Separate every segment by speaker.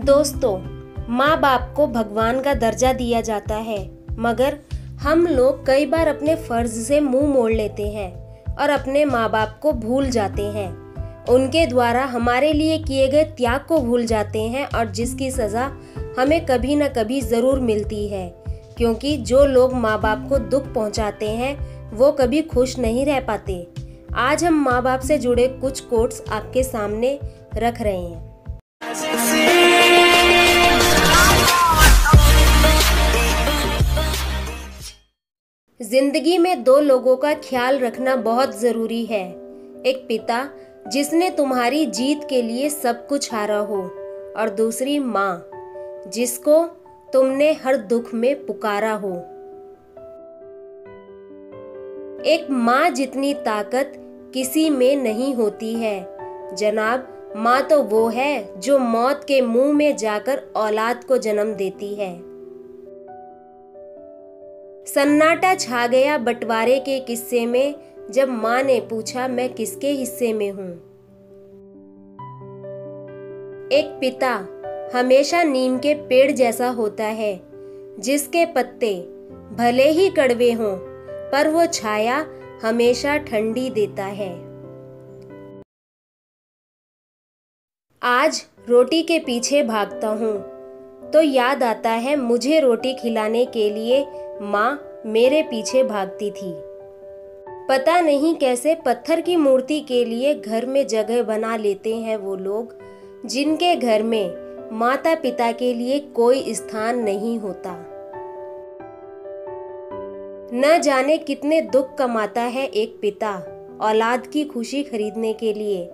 Speaker 1: दोस्तों माँ बाप को भगवान का दर्जा दिया जाता है, मगर हम लोग कई बार अपने फ़र्ज़ से मुँह मोड़ लेते हैं और अपने माँ बाप को भूल जाते हैं। उनके द्वारा हमारे लिए किए गए त्याग को भूल जाते हैं और जिसकी सज़ा हमें कभी न कभी ज़रूर मिलती है, क्योंकि जो लोग माँ बाप को दुख पहुँचाते हैं, वो कभी खुश नहीं रह पाते। आज हम माँ बाप से जुड़े कुछ कोट्स आपके सामने रख रहे हैं। ज़िंदगी में दो लोगों का ख्याल रखना बहुत ज़रूरी है। एक पिता, जिसने तुम्हारी जीत के लिए सब कुछ हारा हो, और दूसरी माँ, जिसको तुमने हर दुख में पुकारा हो। एक माँ जितनी ताकत किसी में नहीं होती है, जनाब माँ तो वो है जो मौत के मुँह में जाकर औलाद को जन्म देती है। सन्नाटा छा गया बंटवारे के किस्से में, जब माँ ने पूछा, मैं किसके हिस्से में हूँ? एक पिता, हमेशा नीम के पेड़ जैसा होता है, जिसके पत्ते भले ही कड़वे हों, पर वो छाया हमेशा ठंडी देता है। आज रोटी के पीछे भागता हूँ। तो याद आता है मुझे रोटी खिलाने के लिए माँ मेरे पीछे भागती थी। पता नहीं कैसे पत्थर की मूर्ति के लिए घर में जगह बना लेते हैं वो लोग, जिनके घर में माता पिता के लिए कोई स्थान नहीं होता। न जाने कितने दुख कमाता है एक पिता औलाद की खुशी खरीदने के लिए।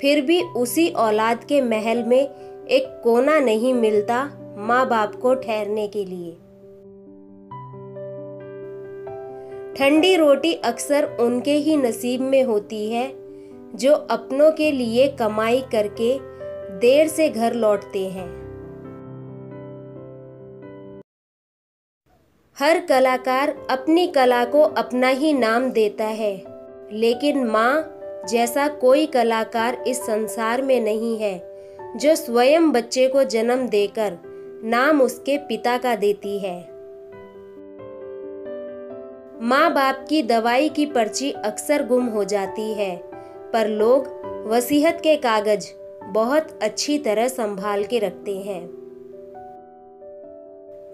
Speaker 1: फिर भी उसी औलाद के महल में एक कोना नहीं मिलता माँ बाप को ठहरने के लिए। ठंडी रोटी अक्सर उनके ही नसीब में होती है, जो अपनों के लिए कमाई करके देर से घर लौटते हैं। हर कलाकार अपनी कला को अपना ही नाम देता है, लेकिन माँ जैसा कोई कलाकार इस संसार में नहीं है, जो स्वयं बच्चे को जन्म देकर नाम उसके पिता का देती है। माँ बाप की दवाई की पर्ची अक्सर गुम हो जाती है, पर लोग वसीहत के कागज़ बहुत अच्छी तरह संभाल के रखते हैं।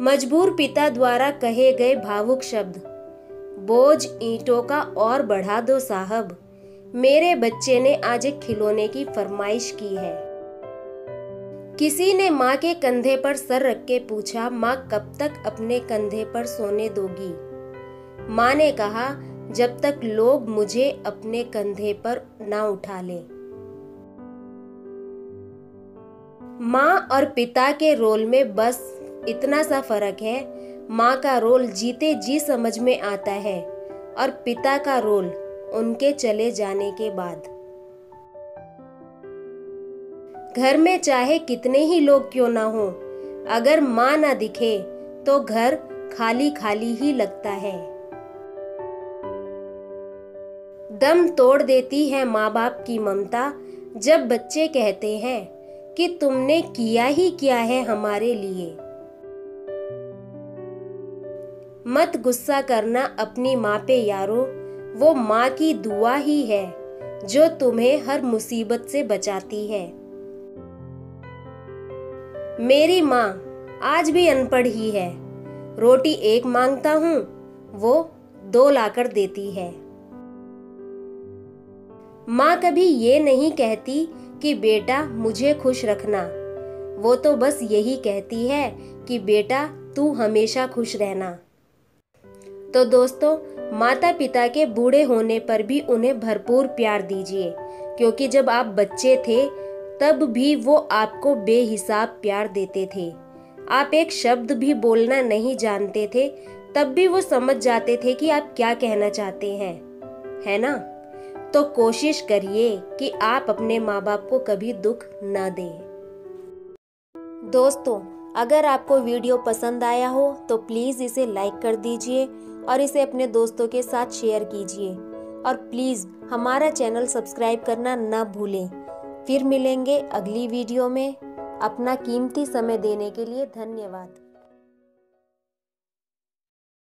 Speaker 1: मजबूर पिता द्वारा कहे गए भावुक शब्द, बोझ ईंटों का और बढ़ा दो साहब। मेरे बच्चे ने आज एक खिलौने की फरमाइश की है। किसी ने माँ के कंधे पर सर रख के पूछा, माँ, कब तक अपने कंधे पर सोने दोगी? माँ ने कहा, जब तक लोग मुझे अपने कंधे पर ना उठा ले। माँ और पिता के रोल में बस इतना सा फ़र्क है। माँ का रोल जीते जी समझ में आता है और पिता का रोल उनके चले जाने के बाद। घर में चाहे कितने ही लोग क्यों ना हो, अगर माँ ना दिखे तो घर खाली खाली ही लगता है। दम तोड़ देती है माँ बाप की ममता, जब बच्चे कहते हैं कि तुमने किया ही क्या है हमारे लिए? मत गुस्सा करना अपनी माँ पे यारो वो माँ की दुआ ही है, जो तुम्हें हर मुसीबत से बचाती है। मेरी माँ आज भी अनपढ़ ही है। रोटी एक माँगता हूँ, वो दो लाकर देती है। माँ कभी ये नहीं कहती कि बेटा मुझे खुश रखना। वो तो बस यही कहती है कि बेटा तू हमेशा खुश रहना। तो दोस्तों माता पिता के बूढ़े होने पर भी उन्हें भरपूर प्यार दीजिए, क्योंकि जब आप बच्चे थे, तब भी वो आपको बेहिसाब प्यार देते थे। आप एक शब्द भी बोलना नहीं जानते थे, तब भी वो समझ जाते थे कि आप क्या कहना चाहते हैं। है ना? तो कोशिश करिए कि आप अपने माँ बाप को कभी दुख न दें। दोस्तों अगर आपको वीडियो पसंद आया हो तो प्लीज़ इसे लाइक कर दीजिए और इसे अपने दोस्तों के साथ शेयर कीजिए। और प्लीज़ हमारा चैनल सब्सक्राइब करना न भूलें। फिर मिलेंगे अगली वीडियो में। अपना कीमती समय देने के लिए धन्यवाद।